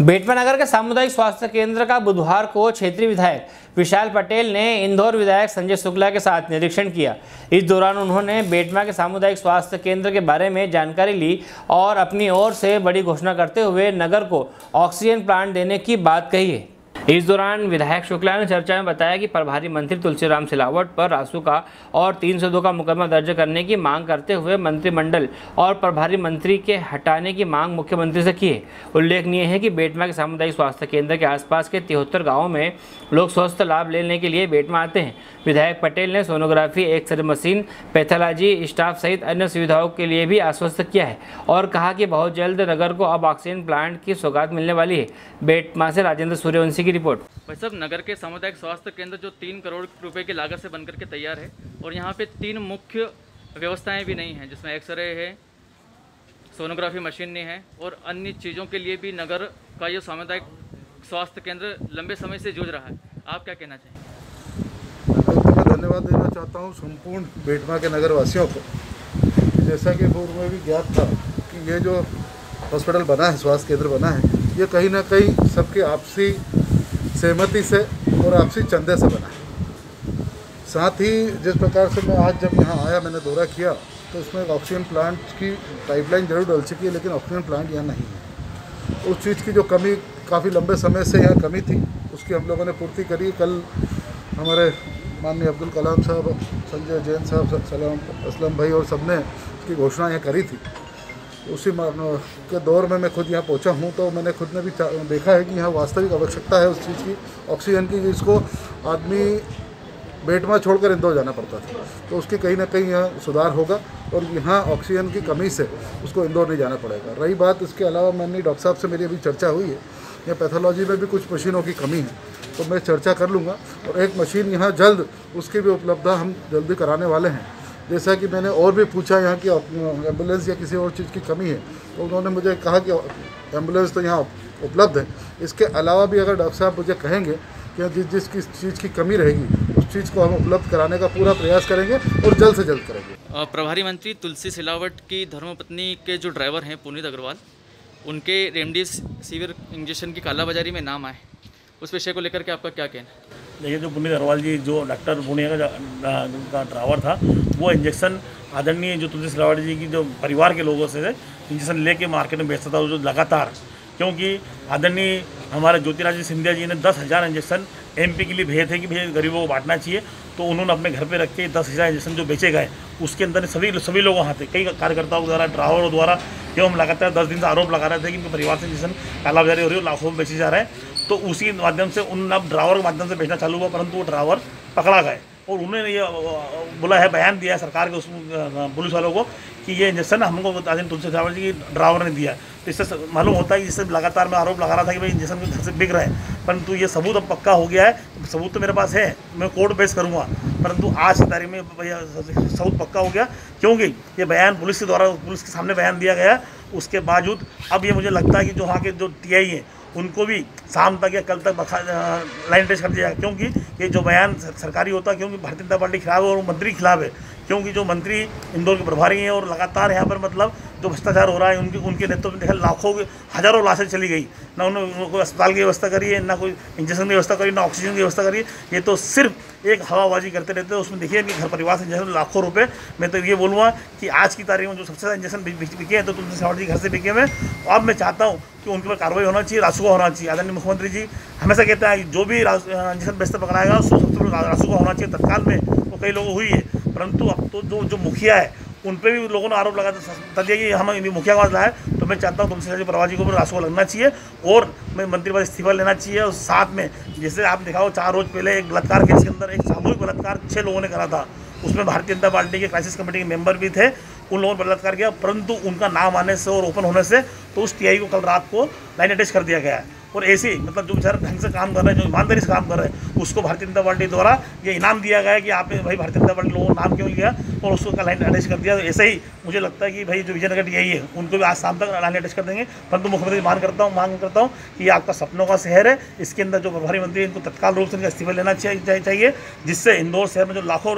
बेटवा नगर के सामुदायिक स्वास्थ्य केंद्र का बुधवार को क्षेत्रीय विधायक विशाल पटेल ने इंदौर विधायक संजय शुक्ला के साथ निरीक्षण किया। इस दौरान उन्होंने बेटमा के सामुदायिक स्वास्थ्य केंद्र के बारे में जानकारी ली और अपनी ओर से बड़ी घोषणा करते हुए नगर को ऑक्सीजन प्लांट देने की बात कही है। इस दौरान विधायक शुक्ला ने चर्चा में बताया कि प्रभारी मंत्री तुलसीराम सिलावट पर रासू का और 302 का मुकदमा दर्ज करने की मांग करते हुए मंत्रिमंडल और प्रभारी मंत्री के हटाने की मांग मुख्यमंत्री से की है। उल्लेखनीय है कि बेटमा के सामुदायिक स्वास्थ्य केंद्र के आसपास के तिहत्तर गाँवों में लोग स्वस्थ लाभ लेने के लिए बेटमा आते हैं। विधायक पटेल ने sonography, x-ray machine, pathology, staff सहित अन्य सुविधाओं के लिए भी आश्वस्त किया है और कहा कि बहुत जल्द नगर को अब ऑक्सीजन प्लांट की सौगात मिलने वाली है। बेटमा से राजेंद्र सूर्यवंशी की रिपोर्ट। भाई साहब नगर के सामुदायिक स्वास्थ्य केंद्र जो तीन करोड़ रुपए की लागत से बनकर के तैयार है और यहाँ पे तीन मुख्य व्यवस्थाएँ भी नहीं हैं जिसमें एक्सरे है सोनोग्राफी मशीन नहीं है और अन्य चीज़ों के लिए भी नगर का ये सामुदायिक स्वास्थ्य केंद्र लंबे समय से जूझ रहा है। आप क्या कहना चाहेंगे? तो मैं धन्यवाद देना चाहता हूँ संपूर्ण बेटमा के नगर वासियों को। जैसा कि पूर्व में भी ज्ञात था कि ये जो हॉस्पिटल बना है स्वास्थ्य केंद्र बना है ये कहीं ना कहीं सबके आपसी सहमति से और आपसी चंदे से बना। साथ ही जिस प्रकार से मैं आज जब यहाँ आया, मैंने दौरा किया तो उसमें ऑक्सीजन प्लांट की पाइपलाइन ज़रूर डल चुकी है, लेकिन ऑक्सीजन प्लांट यहाँ नहीं है। उस चीज़ की जो कमी काफ़ी लंबे समय से यहाँ कमी थी, उसकी हम लोगों ने पूर्ति करी। कल हमारे माननीय अब्दुल कलाम साहब, संजय जैन साहब, सलाम असलम भाई और सबने उसकी घोषणा यहाँ करी थी। उसी के दौर में मैं खुद यहाँ पहुँचा हूँ तो मैंने खुद ने भी देखा है कि यहाँ वास्तविक आवश्यकता है उस चीज़ की, ऑक्सीजन की, जिसको आदमी बेटमा छोड़कर इंदौर जाना पड़ता था। तो उसकी कहीं ना कहीं यहाँ सुधार होगा और यहाँ ऑक्सीजन की कमी से उसको इंदौर नहीं जाना पड़ेगा। रही बात इसके अलावा मैंने डॉक्टर साहब से मेरी अभी चर्चा हुई है, यहाँ पैथोलॉजी में भी कुछ मशीनों की कमी है तो मैं चर्चा कर लूँगा और एक मशीन यहाँ जल्द उसकी भी उपलब्धता हम जल्दी कराने वाले हैं। जैसा कि मैंने और भी पूछा यहाँ की एंबुलेंस या किसी और चीज़ की कमी है तो उन्होंने मुझे कहा कि एंबुलेंस तो यहाँ उपलब्ध है। इसके अलावा भी अगर डॉक्टर साहब मुझे कहेंगे कि जिस जिस किस चीज़ की कमी रहेगी, उस चीज़ को हम उपलब्ध कराने का पूरा प्रयास करेंगे और जल्द से जल्द करेंगे। प्रभारी मंत्री तुलसी सिलावट की धर्मपत्नी के जो ड्राइवर हैं, पुनीत अग्रवाल, उनके रेमडिस सीवियर इंजेक्शन की कालाबाजारी में नाम आए। उस विषय को लेकर के आपका क्या कहना है? देखिए जो पुनीत अग्रवाल जी, जो डॉक्टर पुनिया का ड्राइवर था, वो इंजेक्शन आदरणीय जो तुलसी सिलावट जी की जो परिवार के लोगों से इंजेक्शन लेके मार्केट में बेचता था, वो जो लगातार, क्योंकि आदरणीय हमारे ज्योतिराज सिंधिया जी ने दस हज़ार इंजेक्शन एमपी के लिए भेजे थे कि भैया गरीबों को बांटना चाहिए तो उन्होंने अपने घर पे रख के दस हज़ार इंजेक्शन जो बेचे गए, उसके अंदर सभी सभी लोगों हाथ थे कई कार्यकर्ताओं द्वारा, ड्राइवरों द्वारा एवं हम लगातार दस दिन से आरोप लगा रहे थे कि परिवार से इंजेक्शन कालाबाजारी हो रही है लाखों में बेचे जा रहे हैं। तो उसी माध्यम से उन अब ड्राइवर के माध्यम से बेचना चालू हुआ, परंतु वो ड्राइवर पकड़ा गए। और उन्होंने ये बोला है, बयान दिया है सरकार के उस पुलिस वालों को कि ये इंजेक्शन हमको बता दें, तुलसी साहब जी की ड्राइवर ने दिया। तो इससे मालूम होता है कि इससे लगातार मैं आरोप लगा रहा था कि भाई इंजेक्शन घर से बिक रहे हैं। परंतु ये सबूत अब पक्का हो गया है। सबूत तो मेरे पास है, मैं कोर्ट पेश करूँगा। परंतु आज की तारीख में भैया सबूत पक्का हो गया। क्योंकि ये बयान पुलिस के द्वारा, पुलिस के सामने बयान दिया गया। उसके बावजूद अब ये मुझे लगता है कि जो वहाँ के जो टी आई हैं, उनको भी शाम तक या कल तक लाइन टेस्ट कर दिया क्योंकि ये जो बयान सरकारी होता है, क्योंकि भारतीय जनता पार्टी खिलाफ है और मंत्री खिलाफ है। क्योंकि जो मंत्री इंदौर के प्रभारी हैं और लगातार यहाँ पर मतलब जो भ्रष्टाचार हो रहा है, उनके उनके नेतृत्व में देखा, लाखों हज़ारों लाशें चली गई। ना उन्होंने कोई अस्पताल की व्यवस्था करी है, ना कोई इंजेक्शन की व्यवस्था करी, ना ऑक्सीजन की व्यवस्था करी। ये तो सिर्फ़ एक हवाबाजी करते रहते हैं। उसमें देखिए घर परिवार से इंजेक्शन लाखों रुपये मैं तो ये बोलूँगा कि आज की तारीख में जो सबसे ज़्यादा इंजेक्शन बिके हैं तो तुलसी सावड़ जी घर से बिके हुए अब मैं चाहता हूँ कि उनके ऊपर कार्रवाई होना चाहिए, रासुका होना चाहिए। आदरणीय मुख्यमंत्री जी हमेशा कहते हैं जो भी इंजेक्शन बेचते पकड़ाएगा उसको सबसे पहले रासुका होना चाहिए। तत्काल में वो कई लोगों हुई है। परंतु अब तो जो जो मुखिया है, उन पर भी लोगों ने आरोप लगा दिया कि हम मुखिया के लाए। तो मैं चाहता हूँ तुमसे प्रवाजी को रासुका लगना चाहिए और मैं मंत्री पद इस्तीफा लेना चाहिए। और साथ में, जैसे आप दिखाओ, चार रोज पहले एक बलात्कार केस के अंदर, एक सामूहिक बलात्कार छः लोगों ने करा था। उसमें भारतीय जनता पार्टी के क्राइसिस कमेटी के मेंबर भी थे, उन लोगों ने बलात्कार किया, परंतु उनका नाम आने से और ओपन होने से तो उस टीआई को कल रात को लाइन अटैच कर दिया गया है। और ऐसे मतलब जो बेचारा ढंग से काम कर रहे हैं, जो ईमानदारी से काम कर रहे हैं, उसको भारतीय जनता पार्टी द्वारा ये इनाम दिया गया कि आपने भाई भारतीय जनता पार्टी लोगों नाम क्यों लिया और उसको लाइन अटैच कर दिया। तो ऐसे ही मुझे लगता है कि भाई जो विजयनगर डी है, उनको भी आज शाम तक लाइन अटैच कर देंगे। परंतु मुख्यमंत्री मांग करता हूँ, मांग करता हूँ कि आपका सपनों का शहर है, इसके अंदर जो प्रभारी मंत्री इनको तत्काल रूप से इनका इस्तीफा लेना चाहिए जिससे इंदौर शहर में जो लाखों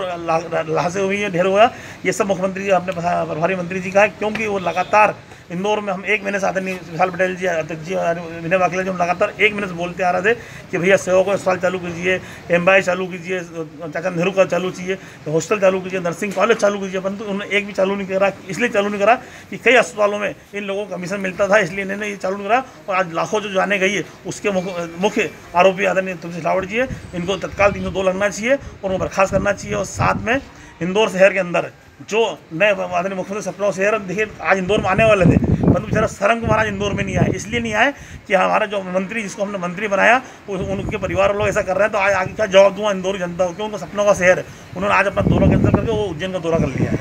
लाशें हुई हैं, ढेर हुआ, ये सब मुख्यमंत्री जी अपने प्रभारी मंत्री जी का है, क्योंकि वो लगातार इंदौर में हम एक महीने से आदरणीय विशाल पटेल जी, अध्यक्ष जी विनय वाकला जी, हम लगातार एक महीने से बोलते आ रहे थे कि भैया सेवा को अस्पताल चालू कीजिए एम चालू कीजिए, चाचा नेहरू का चालू कीजिए हॉस्टल चालू कीजिए, नर्सिंग कॉलेज चालू कीजिए, परंतु उन्होंने एक भी चालू नहीं करा, इसलिए चालू नहीं करा कि कई अस्पतालों में इन लोगों को कमीशन मिलता था, इसलिए इन्होंने ये चालू नहीं करा और आज लाखों जो जाने गई है, उसके मुख्य मुख्य आरोपी आदरणीय तुलसी सिलावट जी है, इनको तत्काल तीन सौ दो लगना चाहिए और उनको बर्खास्त करना चाहिए और साथ में इंदौर शहर के अंदर जो नए आदरणीय मुख्यमंत्री सपना शहर देखिए, आज इंदौर में आने वाले थे। परंतु बेचारा सरंग महाराज इंदौर में नहीं आए। इसलिए नहीं आए कि हमारा जो मंत्री, जिसको हमने मंत्री बनाया उनके परिवार लोग ऐसा कर रहे हैं तो आज आगे क्या जवाब दूँगा इंदौर की जनता को? क्यों? उनका सपनों का शहर। है उन्होंने आज अपना दौरा कैंसिल करके वो उज्जैन का दौरा कर लिया है।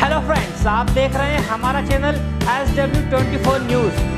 हेलो फ्रेंड्स आप देख रहे हैं हमारा channel S W twenty four news